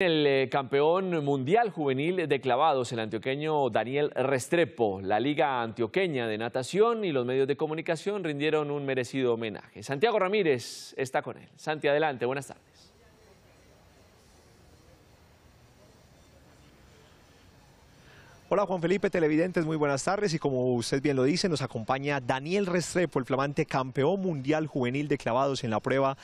El eh, campeón mundial juvenil de clavados, el antioqueño Daniel Restrepo, la Liga Antioqueña de Natación y los medios de comunicación rindieron un merecido homenaje. Santiago Ramírez está con él. Santi, adelante, buenas tardes. Hola Juan Felipe, televidentes, muy buenas tardes y como usted bien lo dice, nos acompaña Daniel Restrepo, el flamante campeón mundial juvenil de clavados en la prueba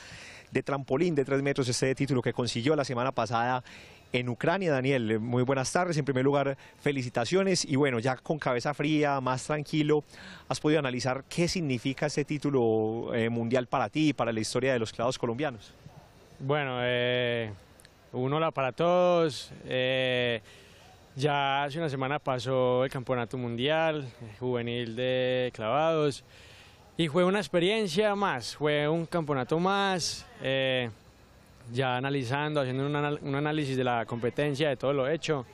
de trampolín de tres metros, este título que consiguió la semana pasada en Ucrania. Daniel, muy buenas tardes. En primer lugar, felicitaciones y bueno, ya con cabeza fría, más tranquilo, has podido analizar qué significa este título eh, mundial para ti y para la historia de los clavados colombianos. Bueno, eh, un hola para todos. Eh, ya hace una semana pasó el Campeonato Mundial Juvenil de Clavados y fue una experiencia más, fue un campeonato más, eh, ya analizando, haciendo un, análisis de la competencia, de todo lo hecho.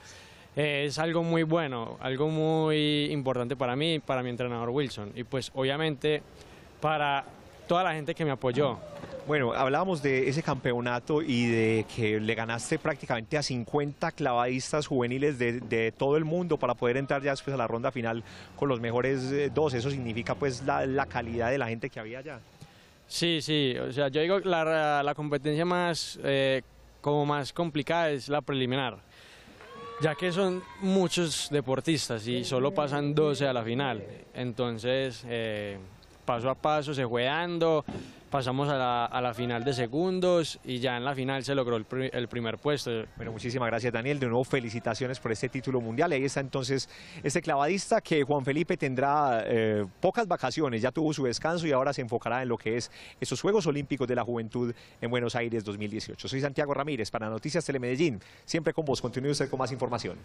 Eh, es algo muy bueno, algo muy importante para mí, para mi entrenador Wilson y pues obviamente para toda la gente que me apoyó, bueno, hablábamos de ese campeonato y de que le ganaste prácticamente a 50 clavadistas juveniles de, todo el mundo para poder entrar ya después a la ronda final con los mejores eh, dos. Eso significa pues la, calidad de la gente que había allá. Sí, sí, o sea, yo digo la, la competencia más, eh, como más complicada es la preliminar, ya que son muchos deportistas y solo pasan 12 a la final. Entonces, eh, paso a paso se fue dando, pasamos a la, a la, final de segundos y ya en la final se logró el, el, primer puesto. Bueno, muchísimas gracias Daniel, de nuevo felicitaciones por este título mundial. Ahí está entonces este clavadista que Juan Felipe tendrá eh, pocas vacaciones, ya tuvo su descanso y ahora se enfocará en lo que es esos Juegos Olímpicos de la Juventud en Buenos Aires 2018. Soy Santiago Ramírez para Noticias Telemedellín, siempre con vos, continúe usted con más información.